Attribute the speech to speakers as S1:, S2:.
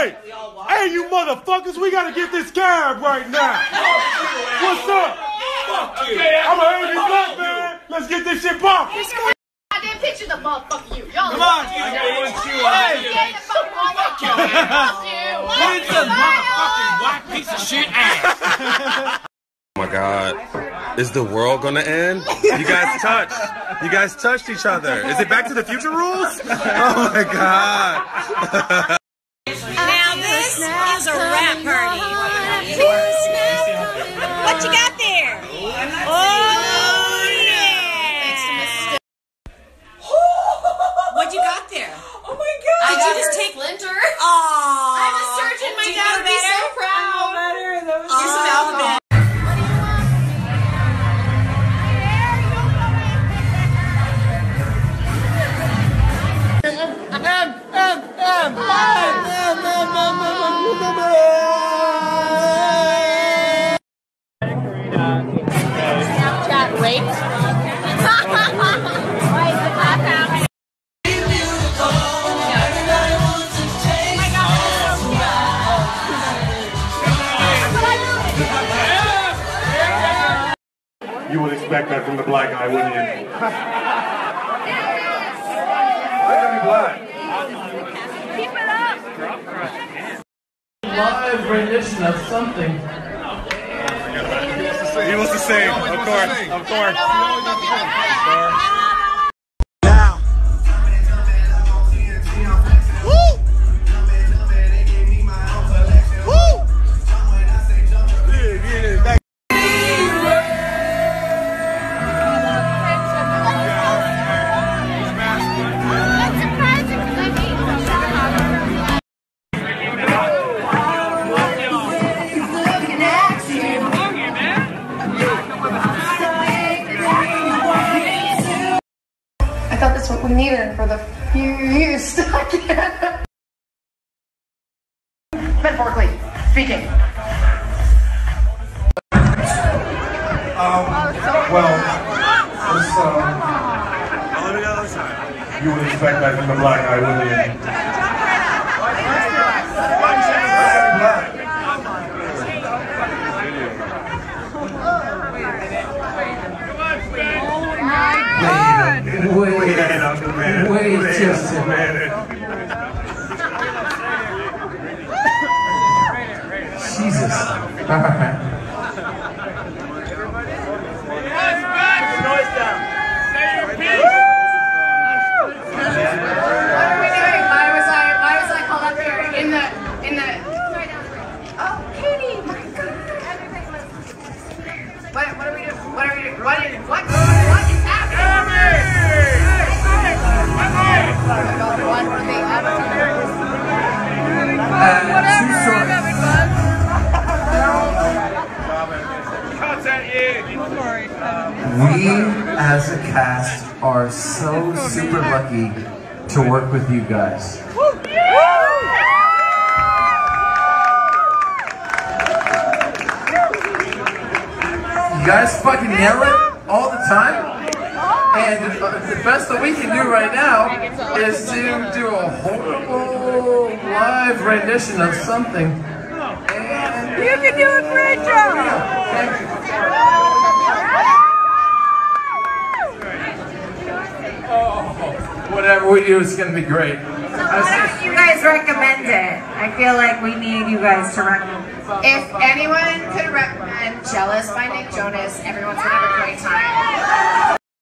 S1: Hey, hey, you motherfuckers, we gotta get this cab right now. What's up? I'm a angry black man. Let's get this shit poppin'.
S2: I didn't picture the motherfucker you. Y'all
S1: Come on,
S2: I
S1: I
S2: got
S1: one
S2: one
S1: shoe.
S2: Hey, fuck you. Fuck you.
S3: It's motherfucking white piece of shit ass.
S1: Oh my god. Is the world gonna end? You guys touched. You guys touched each other. Is it back to the future rules? Oh my god.
S4: Is party. You
S2: would
S1: expect that from the black guy, wouldn't you?
S5: live rendition of something.
S1: He wants to sing, of course, of course.
S6: Needed for the few years stuck in. Metaphorically speaking.
S1: Well, this, um, you would expect that from the black guy, wouldn't you?
S5: Wait, wait, wait just a. Jesus. All right.
S6: We
S5: as a cast are so super lucky to work with you guys. You guys fucking nail it all the time. And the best that we can do right now is to do a horrible live rendition of something. And
S4: You can do a great job.
S5: Whatever we do is going to be great.
S7: Why don't you guys recommend it? I feel like we need you guys to recommend.
S6: If anyone could recommend Jealous by Nick Jonas, everyone's gonna have a great time.